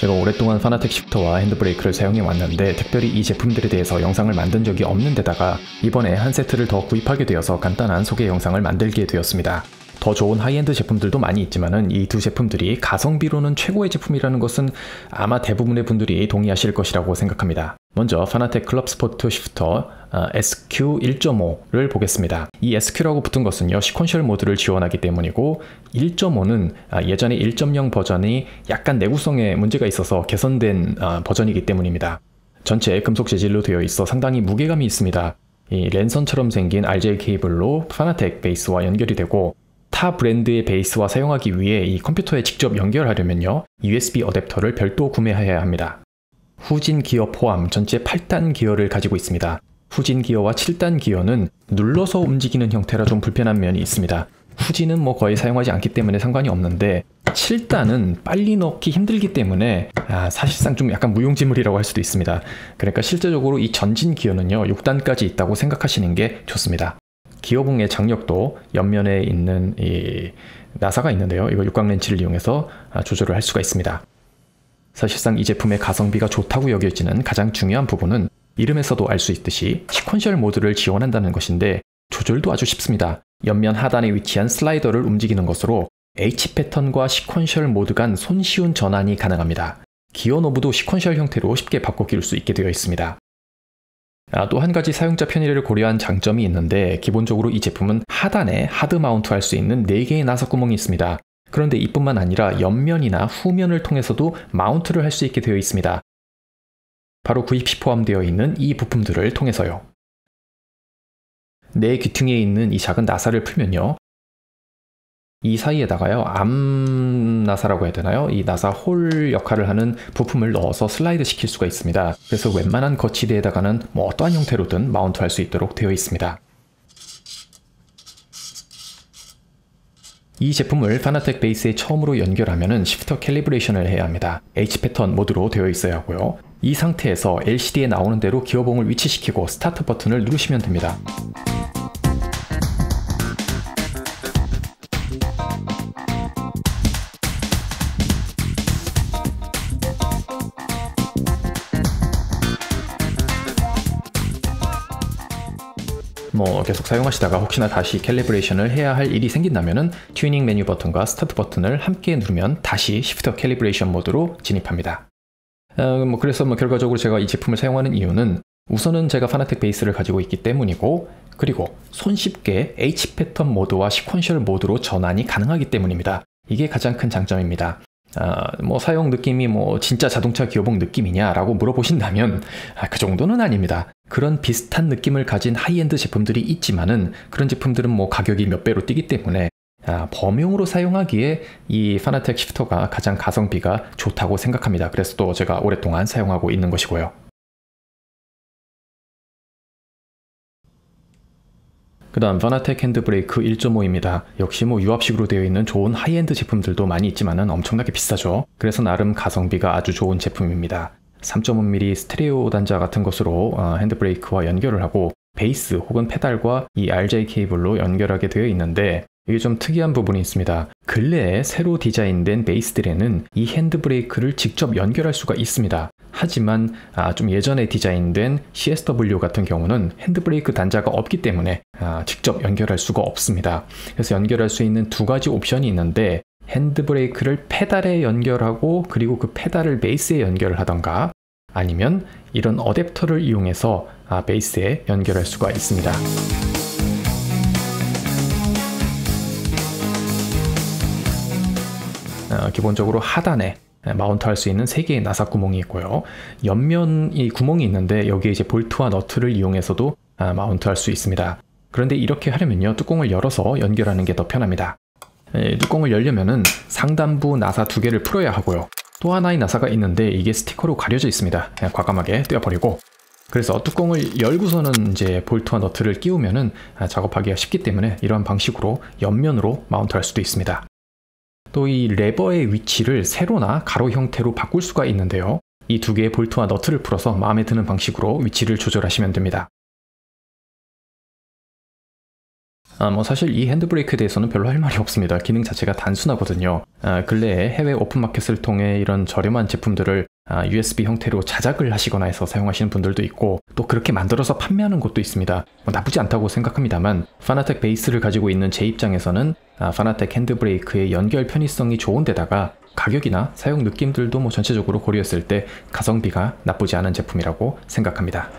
제가 오랫동안 Fanatec shifter와 핸드브레이크를 사용해 왔는데 특별히 이 제품들에 대해서 영상을 만든 적이 없는 데다가 이번에 한 세트를 더 구입하게 되어서 간단한 소개 영상을 만들게 되었습니다. 더 좋은 하이엔드 제품들도 많이 있지만은 이 두 제품들이 가성비로는 최고의 제품이라는 것은 아마 대부분의 분들이 동의하실 것이라고 생각합니다. 먼저 Fanatec ClubSport Shifter SQ 1.5를 보겠습니다. 이 SQ라고 붙은 것은요 sequential 모드를 지원하기 때문이고 1.5는 예전에 1.0 버전이 약간 내구성에 문제가 있어서 개선된 아, 버전이기 때문입니다. 전체 금속 재질로 되어 있어 상당히 무게감이 있습니다. 이 랜선처럼 생긴 RJ 케이블로 파나텍 베이스와 연결이 되고 타 브랜드의 베이스와 사용하기 위해 이 컴퓨터에 직접 연결하려면요 USB 어댑터를 별도 구매해야 합니다. 후진 기어 포함 전체 8단 기어를 가지고 있습니다. 후진 기어와 7단 기어는 눌러서 움직이는 형태라 좀 불편한 면이 있습니다. 후진은 뭐 거의 사용하지 않기 때문에 상관이 없는데 7단은 빨리 넣기 힘들기 때문에 아, 사실상 좀 약간 무용지물이라고 할 수도 있습니다. 그러니까 실제적으로 이 전진 기어는요 6단까지 있다고 생각하시는 게 좋습니다. 기어봉의 장력도 옆면에 있는 이 나사가 있는데요. 이거 육각 렌치를 이용해서 아, 조절을 할 수가 있습니다. 사실상 이 제품의 가성비가 좋다고 여겨지는 가장 중요한 부분은 이름에서도 알 수 있듯이 시퀀셜 모드를 지원한다는 것인데 조절도 아주 쉽습니다. 옆면 하단에 위치한 slider를 움직이는 것으로 H 패턴과 sequential 모드 간 손쉬운 전환이 가능합니다. 기어 knob도 sequential 형태로 쉽게 바꿔 끼울 수 있게 되어 있습니다. 아, 또 한 가지 사용자 편의를 고려한 장점이 있는데 기본적으로 이 제품은 하단에 hard mount 할 수 있는 4개의 나사 구멍이 있습니다. 그런데 이뿐만 아니라 옆면이나 후면을 통해서도 mount를 할 수 있게 되어 있습니다. 바로 구입 시 포함되어 있는 이 부품들을 통해서요. 네 귀퉁이에 있는 이 작은 나사를 풀면요. 이 사이에다가요, 암 나사라고 해야 되나요? 이 나사 hole 역할을 하는 부품을 넣어서 슬라이드 시킬 수가 있습니다. 그래서 웬만한 거치대에다가는 뭐 어떠한 형태로든 mount 할 수 있도록 되어 있습니다. 이 제품을 Fanatec 베이스에 처음으로 연결하면 shifter calibration을 해야 합니다. H 패턴 모드로 되어 있어야 하고요. 이 상태에서 LCD에 나오는 대로 기어봉을 위치시키고 스타트 버튼을 누르시면 됩니다. 뭐 계속 사용하시다가 혹시나 다시 calibration을 해야 할 일이 생긴다면 튜닝 메뉴 버튼과 스타트 버튼을 함께 누르면 다시 shifter calibration 모드로 진입합니다. 어, 뭐 그래서 뭐 결과적으로 제가 이 제품을 사용하는 이유는 우선은 제가 Fanatec 베이스를 가지고 있기 때문이고 그리고 손쉽게 H 패턴 모드와 sequential 모드로 전환이 가능하기 때문입니다. 이게 가장 큰 장점입니다. 아, 뭐 사용 느낌이 뭐 진짜 자동차 기어봉 느낌이냐라고 물어보신다면 아, 그 정도는 아닙니다. 그런 비슷한 느낌을 가진 하이엔드 제품들이 있지만은 그런 제품들은 뭐 가격이 몇 배로 뛰기 때문에 아, 범용으로 사용하기에 이 Fanatec shifter가 가장 가성비가 좋다고 생각합니다. 그래서 또 제가 오랫동안 사용하고 있는 것이고요. 그 다음 Fanatec 핸드브레이크 1.5입니다. 역시 뭐 유압식으로 되어 있는 좋은 하이엔드 제품들도 많이 있지만은 엄청나게 비싸죠. 그래서 나름 가성비가 아주 좋은 제품입니다. 3.5mm 스테레오 단자 같은 것으로 어, 핸드브레이크와 연결을 하고 베이스 혹은 페달과 이 RJ 케이블로 연결하게 되어 있는데 이게 좀 특이한 부분이 있습니다. 근래에 새로 디자인된 베이스들에는 이 핸드브레이크를 직접 연결할 수가 있습니다. 하지만 아, 좀 예전에 디자인된 CSW 같은 경우는 핸드브레이크 단자가 없기 때문에 아, 직접 연결할 수가 없습니다. 그래서 연결할 수 있는 두 가지 옵션이 있는데 핸드브레이크를 페달에 연결하고 그리고 그 페달을 베이스에 연결을 하던가 아니면 이런 어댑터를 이용해서 아, 베이스에 연결할 수가 있습니다. 어, 기본적으로 하단에 마운트 할 수 있는 3개의 나사 구멍이 있고요. 옆면이 구멍이 있는데 여기에 이제 볼트와 너트를 이용해서도 아, 마운트 할 수 있습니다. 그런데 이렇게 하려면요. 뚜껑을 열어서 연결하는 게 더 편합니다. 에, 뚜껑을 열려면은 상단부 나사 두 개를 풀어야 하고요. 또 하나의 나사가 있는데 이게 스티커로 가려져 있습니다. 그냥 과감하게 떼어버리고 그래서 뚜껑을 열고서는 이제 볼트와 너트를 끼우면은 아, 작업하기가 쉽기 때문에 이러한 방식으로 옆면으로 마운트 할 수도 있습니다. 또 이 레버의 위치를 세로나 가로 형태로 바꿀 수가 있는데요. 이 두 개의 볼트와 너트를 풀어서 마음에 드는 방식으로 위치를 조절하시면 됩니다. 아, 뭐 사실 이 핸드브레이크에 대해서는 별로 할 말이 없습니다. 기능 자체가 단순하거든요. 아, 근래에 해외 오픈마켓을 통해 이런 저렴한 제품들을 아, USB 형태로 자작을 하시거나 해서 사용하시는 분들도 있고 또 그렇게 만들어서 판매하는 곳도 있습니다. 뭐 나쁘지 않다고 생각합니다만 파나텍 베이스를 가지고 있는 제 입장에서는 아, 파나텍 핸드브레이크의 연결 편의성이 좋은 데다가 가격이나 사용 느낌들도 뭐 전체적으로 고려했을 때 가성비가 나쁘지 않은 제품이라고 생각합니다.